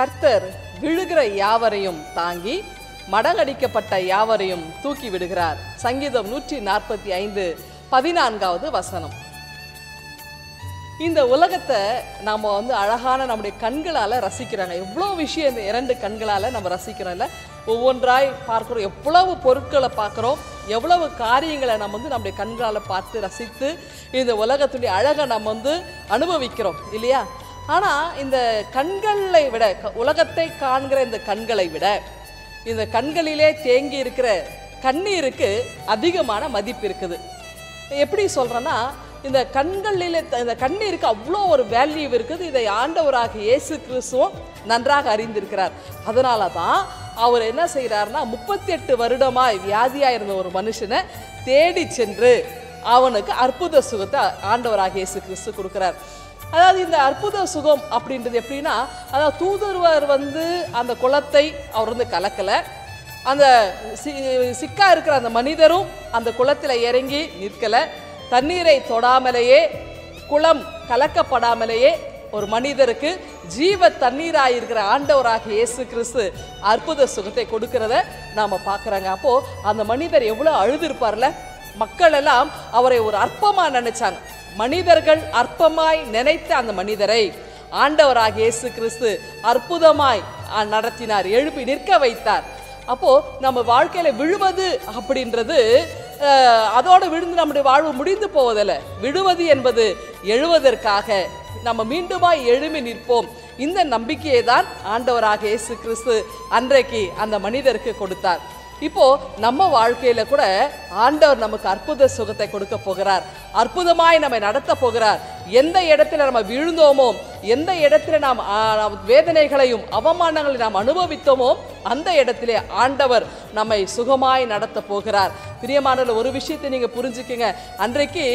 கர்த்தர் விழுகிற யாவரையும் தாங்கி மடங்கடிக்கப்பட்ட யாவரையும் தூக்கி விடுகிறார். சங்கீதம் நூற்றி நாற்பத்தி ஐந்து பதினான்காவது வசனம். இந்த உலகத்தை நம்ம வந்து அழகான நம்முடைய கண்களால் ரசிக்கிறாங்க. எவ்வளோ விஷயம் இந்த இரண்டு கண்களால் நம்ம ரசிக்கிறோம்ல. ஒவ்வொன்றாய் பார்க்கிறோம். எவ்வளவு பொருட்களை பார்க்குறோம். எவ்வளவு காரியங்களை நம்ம வந்து நம்முடைய கண்களால் பார்த்து ரசித்து இந்த உலகத்துடைய அழகை நம்ம வந்து அனுபவிக்கிறோம். இல்லையா? ஆனால் இந்த கண்களை விட க- உலகத்தை காண்கிற இந்த கண்களை விட இந்த கண்களிலே தேங்கி இருக்கிற கண்ணீருக்கு அதிகமான மதிப்பு இருக்குது. எப்படி சொல்கிறேன்னா இந்த கண்களில் இந்த கண்ணீருக்கு அவ்வளோ ஒரு வேல்யூ இருக்குது. இதை ஆண்டவராக இயேசு கிறிஸ்துவும் நன்றாக அறிந்திருக்கிறார். அதனால தான் அவர் என்ன செய்கிறாருன்னா முப்பத்தி எட்டு வருடமாய் வியாதியாக இருந்த ஒரு மனுஷனை தேடி சென்று அவனுக்கு அற்புத சுகத்தை ஆண்டவராக இயேசு கிறிஸ்து கொடுக்குறார். அதாவது இந்த அற்புத சுகம் அப்படின்றது எப்படின்னா அதாவது தூதுருவர் வந்து அந்த குளத்தை அவர் வந்து கலக்கலை. அந்த சி சிக்கா இருக்கிற அந்த மனிதரும் அந்த குளத்தில் இறங்கி நிற்கலை. தண்ணீரை தொடாமலேயே குளம் கலக்கப்படாமலேயே ஒரு மனிதருக்கு ஜீவ தண்ணீராக இருக்கிற ஆண்டவராக இயேசு கிறிஸ்து அற்புத சுகத்தை கொடுக்கிறத நாம் பார்க்குறாங்க அப்போது அந்த மனிதர் எவ்வளோ அழுதுருப்பார்ல மக்கள் எல்லாம் அவரை ஒரு அற்பமாக நினைச்சாங்க. மனிதர்கள் அற்பமாய் நினைத்த அந்த மனிதரை ஆண்டவராக இயேசு கிறிஸ்து அற்புதமாய் நடத்தினார் எழுப்பி நிற்க வைத்தார். அப்போ நம்ம வாழ்க்கையில விழுவது அப்படின்றது அதோடு விழுந்து நம்முடைய வாழ்வு முடிந்து போவதில்லை. விழுவது என்பது எழுவதற்காக நம்ம மீண்டுமாய் எழுமி நிற்போம். இந்த நம்பிக்கையை தான் ஆண்டவராக இயேசு கிறிஸ்து அன்றைக்கு அந்த மனிதருக்கு கொடுத்தார். இப்போ நம்ம வாழ்க்கையில கூட ஆண்டவர் நமக்கு அற்புத சுகத்தை கொடுக்க போகிறார். அற்புதமாய் நம்மை நடத்த போகிறார். எந்த இடத்துல நம்ம விழுந்தோமோ எந்த இடத்துல நாம் வேதனைகளையும் அவமானங்களை நாம் அனுபவித்தோமோ அந்த இடத்திலே ஆண்டவர் நம்மை சுகமாய் நடத்த போகிறார். பிரியமானவர் ஒரு விஷயத்தை நீங்க புரிஞ்சுக்கங்க. அன்றைக்கு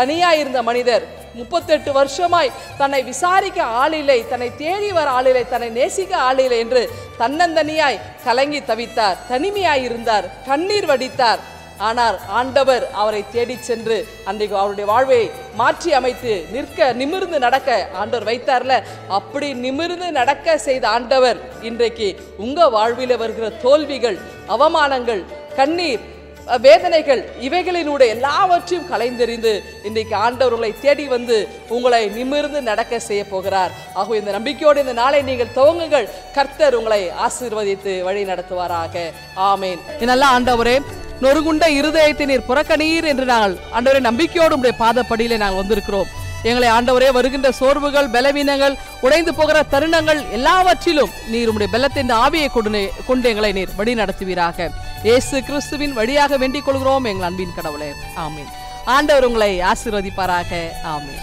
தனியா இருந்த மனிதர் முப்பத்தெட்டு வருஷமாய் தன்னை விசாரிக்க ஆளில்லை தன்னை தேடி வர ஆளில்லை தன்னை நேசிக்க ஆளில்லை என்று தன்னந்தனியாய் கலங்கி தவித்தார். தனிமையாய் இருந்தார் கண்ணீர் வடித்தார். ஆனால் ஆண்டவர் அவரை தேடி சென்று அன்றைக்கு அவருடைய வாழ்வை மாற்றி அமைத்து நிற்க நிமிர்ந்து நடக்க ஆண்டவர் வைத்தார்ல. அப்படி நிமிர்ந்து நடக்க செய்த ஆண்டவர் இன்றைக்கு உங்க வாழ்வில் வருகிற தோல்விகள் அவமானங்கள் கண்ணீர் வேதனைகள் இவைகளினுடைய எல்லாவற்றையும் கலைந்தெறிந்து இன்றைக்கு ஆண்டவர்களை தேடி வந்து உங்களை நிமிர்ந்து நடக்க செய்ய போகிறார். ஆகவே இந்த நம்பிக்கையோடு இந்த நாளை நீங்கள் துவங்குங்கள். கர்த்தர் உங்களை ஆசீர்வதித்து வழி நடத்துவாராக. ஆமேன். இதெல்லாம் ஆண்டவரே நொறுகுண்ட இருதயத்தை நீர் புறக்கணீர் என்று நாங்கள் ஆண்டவரே நம்பிக்கையோடு உடைய பாதப்படியிலே நாங்கள் வந்திருக்கிறோம். எங்களை ஆண்டவரே வருகின்ற சோர்வுகள் பலவீனங்கள் உடைந்து போகிற தருணங்கள் எல்லாவற்றிலும் நீர் உம்முடைய பலத்தின் ஆவியை கொண்டு கொண்டு எங்களை நீர் வழி நடத்துவீராக இயேசு கிறிஸ்துவின் வழியாக வேண்டிக் கொள்கிறோம் எங்கள் அன்பின் கடவுளே. ஆமீன். ஆண்டவர் உங்களை ஆசீர்வதிப்பாராக. ஆமீன்.